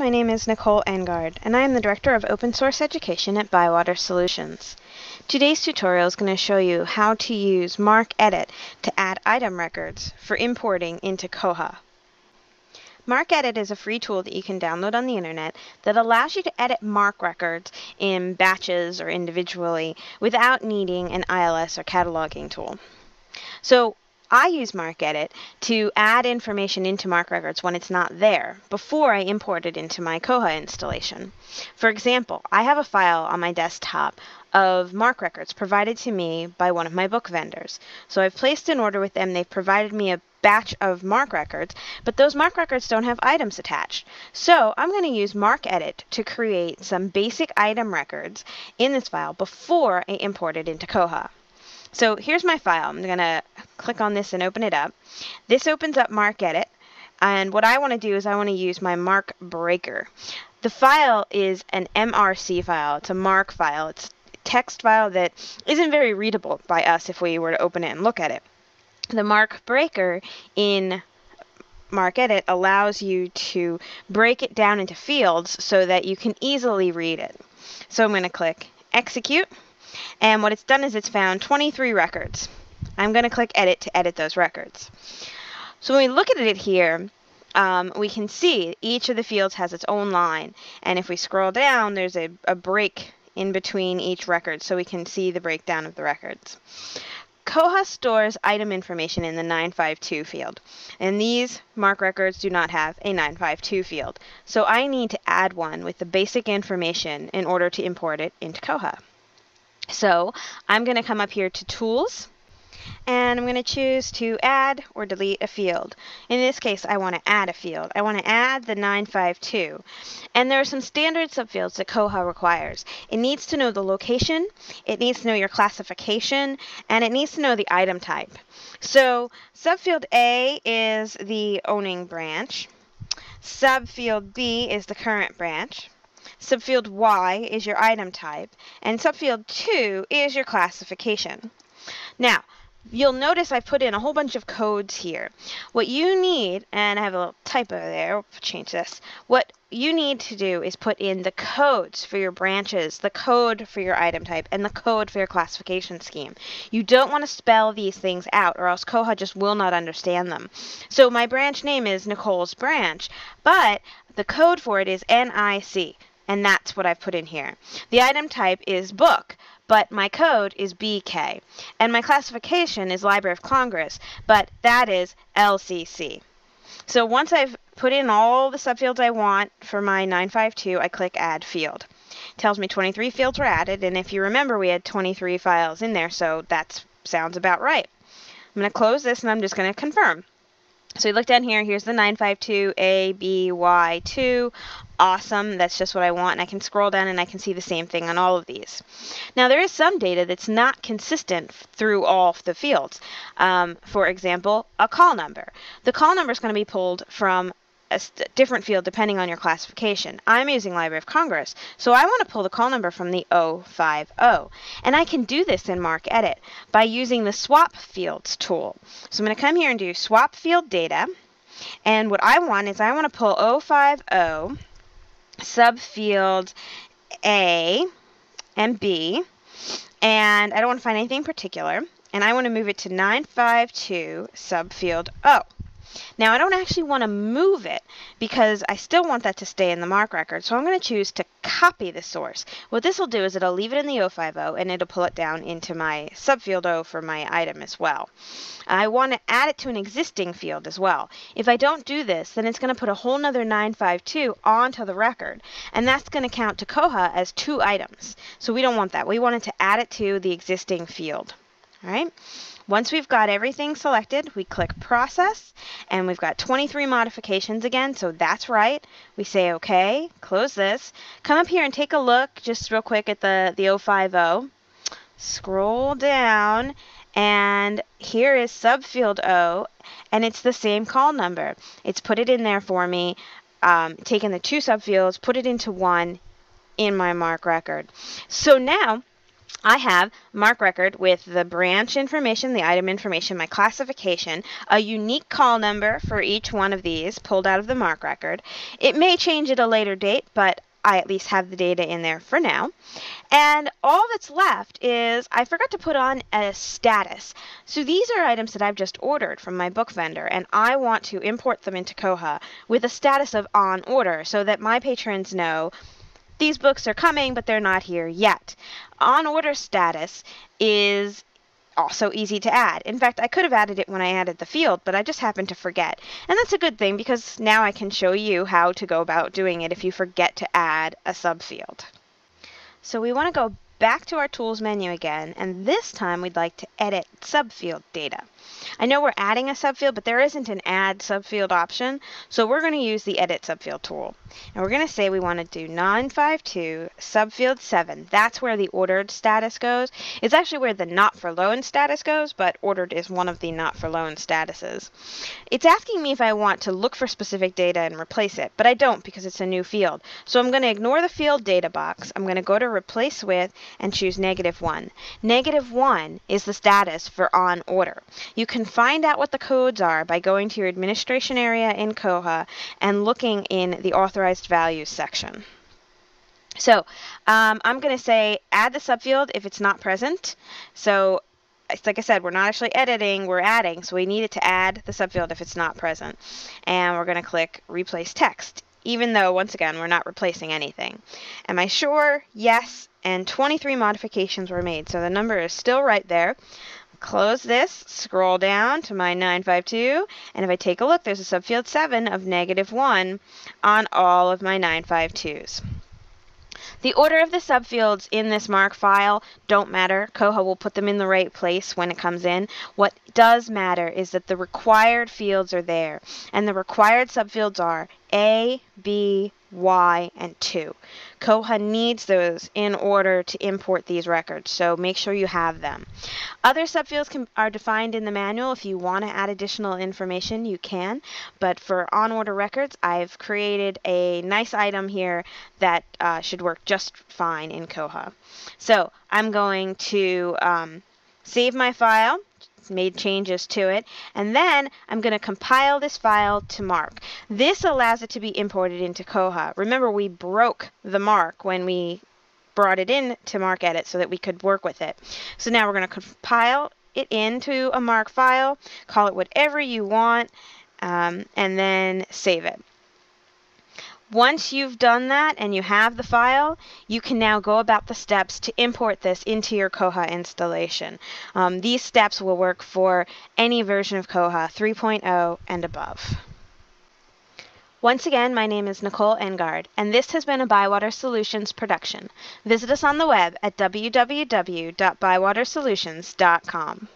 my name is Nicole Engard, and I am the Director of Open Source Education at Bywater Solutions. Today's tutorial is going to show you how to use MarcEdit to add item records for importing into Koha. MarcEdit is a free tool that you can download on the internet that allows you to edit MARC records in batches or individually without needing an ILS or cataloging tool. So I use MarcEdit to add information into MARC records when it's not there before I import it into my Koha installation. For example, I have a file on my desktop of MARC records provided to me by one of my book vendors. So I've placed an order with them. They've provided me a batch of MARC records, but those MARC records don't have items attached. So I'm going to use MarcEdit to create some basic item records in this file before I import it into Koha. So here's my file. I'm going to click on this and open it up. This opens up MarcEdit. And what I want to do is I want to use my MarcBreaker. The file is an MRC file. It's a MARC file. It's a text file that isn't very readable by us if we were to open it and look at it. The MarcBreaker in MarcEdit allows you to break it down into fields so that you can easily read it. So I'm going to click execute. And what it's done is it's found 23 records. I'm going to click edit to edit those records. So when we look at it here, um, we can see each of the fields has its own line. And if we scroll down, there's a, a break in between each record so we can see the breakdown of the records. Koha stores item information in the 952 field, and these MARC records do not have a 952 field. So I need to add one with the basic information in order to import it into Koha. So I'm going to come up here to Tools, and I'm going to choose to add or delete a field. In this case, I want to add a field. I want to add the 952. And there are some standard subfields that Koha requires. It needs to know the location, it needs to know your classification, and it needs to know the item type. So subfield A is the owning branch. Subfield B is the current branch. Subfield Y is your item type, and subfield 2 is your classification. Now, you'll notice I put in a whole bunch of codes here. What you need, and I have a little typo there, will change this. What you need to do is put in the codes for your branches, the code for your item type, and the code for your classification scheme. You don't want to spell these things out or else Koha just will not understand them. So my branch name is Nicole's branch, but the code for it is NIC and that's what I've put in here. The item type is book, but my code is BK. And my classification is Library of Congress, but that is LCC. So once I've put in all the subfields I want for my 952, I click Add Field. It tells me 23 fields were added, and if you remember, we had 23 files in there, so that sounds about right. I'm going to close this, and I'm just going to confirm. So we look down here, here's the 952ABY2. Awesome, that's just what I want. And I can scroll down and I can see the same thing on all of these. Now there is some data that's not consistent through all the fields. Um, for example, a call number. The call number is going to be pulled from a different field depending on your classification. I'm using Library of Congress, so I want to pull the call number from the 050. And I can do this in MarcEdit by using the Swap Fields tool. So I'm going to come here and do Swap Field Data. And what I want is I want to pull 050 subfield A and B. And I don't want to find anything particular. And I want to move it to 952 subfield O. Now I don't actually want to move it because I still want that to stay in the MARC record. So I'm going to choose to copy the source. What this will do is it'll leave it in the 050 and it'll pull it down into my subfield O for my item as well. I want to add it to an existing field as well. If I don't do this, then it's going to put a whole nother 952 onto the record. And that's going to count to Koha as two items. So we don't want that. We want it to add it to the existing field. All right. Once we've got everything selected, we click Process, and we've got 23 modifications again, so that's right. We say OK, close this. Come up here and take a look just real quick at the, the 050. Scroll down, and here is subfield O, and it's the same call number. It's put it in there for me, um, taken the two subfields, put it into one in my MARC record. So now, I have MARC record with the branch information, the item information, my classification, a unique call number for each one of these pulled out of the MARC record. It may change at a later date, but I at least have the data in there for now. And all that's left is I forgot to put on a status. So these are items that I've just ordered from my book vendor, and I want to import them into Koha with a status of on order so that my patrons know these books are coming, but they're not here yet. On order status is also easy to add. In fact, I could have added it when I added the field, but I just happened to forget. And that's a good thing because now I can show you how to go about doing it if you forget to add a subfield. So we want to go back to our Tools menu again, and this time we'd like to edit subfield data. I know we're adding a subfield, but there isn't an add subfield option, so we're going to use the edit subfield tool. And we're going to say we want to do 952 subfield 7. That's where the ordered status goes. It's actually where the not for loan status goes, but ordered is one of the not for loan statuses. It's asking me if I want to look for specific data and replace it, but I don't because it's a new field. So I'm going to ignore the field data box. I'm going to go to replace with and choose negative 1. Negative 1 is the status for on order. You can find out what the codes are by going to your administration area in Koha and looking in the authorized values section. So um, I'm going to say add the subfield if it's not present. So like I said, we're not actually editing, we're adding. So we need it to add the subfield if it's not present. And we're going to click replace text, even though, once again, we're not replacing anything. Am I sure? Yes. And 23 modifications were made. So the number is still right there close this, scroll down to my 952, and if I take a look, there's a subfield 7 of negative 1 on all of my 952s. The order of the subfields in this MARC file don't matter. Koha will put them in the right place when it comes in. What does matter is that the required fields are there, and the required subfields are A, B, Y, and 2. Koha needs those in order to import these records, so make sure you have them. Other subfields can, are defined in the manual. If you want to add additional information, you can, but for on-order records, I've created a nice item here that uh, should work just fine in Koha. So I'm going to um, save my file made changes to it. And then I'm going to compile this file to MARC. This allows it to be imported into Koha. Remember, we broke the MARC when we brought it in to MarcEdit so that we could work with it. So now we're going to compile it into a MARC file, call it whatever you want, um, and then save it. Once you've done that and you have the file, you can now go about the steps to import this into your Koha installation. Um, these steps will work for any version of Koha 3.0 and above. Once again, my name is Nicole Engard, and this has been a Bywater Solutions production. Visit us on the web at www.bywatersolutions.com.